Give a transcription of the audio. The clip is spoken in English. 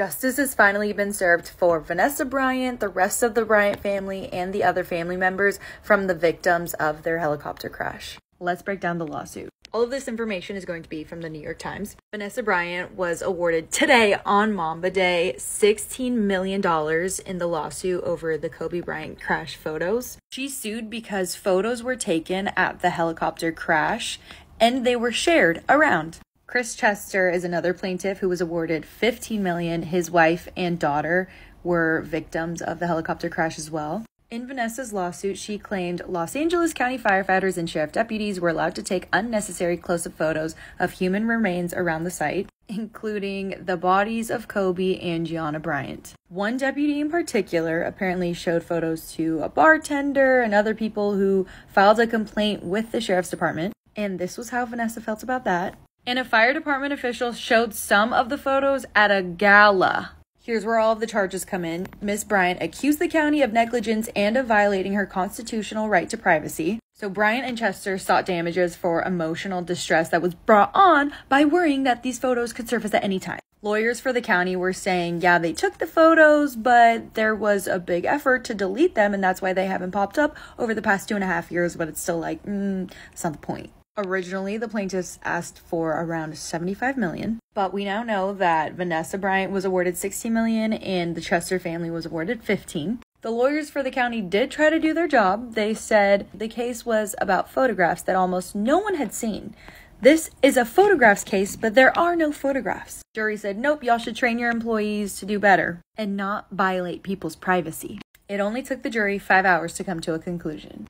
Justice has finally been served for Vanessa Bryant, the rest of the Bryant family, and the other family members from the victims of their helicopter crash. Let's break down the lawsuit. All of this information is going to be from the New York Times. Vanessa Bryant was awarded today on Mamba Day $16 million in the lawsuit over the Kobe Bryant crash photos. She sued because photos were taken at the helicopter crash and they were shared around. Chris Chester is another plaintiff who was awarded 15 million. His wife and daughter were victims of the helicopter crash as well. In Vanessa's lawsuit, she claimed Los Angeles County firefighters and sheriff deputies were allowed to take unnecessary close up photos of human remains around the site, including the bodies of Kobe and Gianna Bryant. One deputy in particular apparently showed photos to a bartender and other people who filed a complaint with the sheriff's department, and this was how Vanessa felt about that and a fire department official showed some of the photos at a gala. Here's where all of the charges come in. Miss Bryant accused the county of negligence and of violating her constitutional right to privacy. So Bryant and Chester sought damages for emotional distress that was brought on by worrying that these photos could surface at any time. Lawyers for the county were saying, yeah, they took the photos, but there was a big effort to delete them, and that's why they haven't popped up over the past two and a half years, but it's still like, mm, that's not the point. Originally, the plaintiffs asked for around 75 million, but we now know that Vanessa Bryant was awarded 60 million and the Chester family was awarded 15. The lawyers for the county did try to do their job. They said the case was about photographs that almost no one had seen. This is a photographs case, but there are no photographs. Jury said, nope, y'all should train your employees to do better and not violate people's privacy. It only took the jury five hours to come to a conclusion.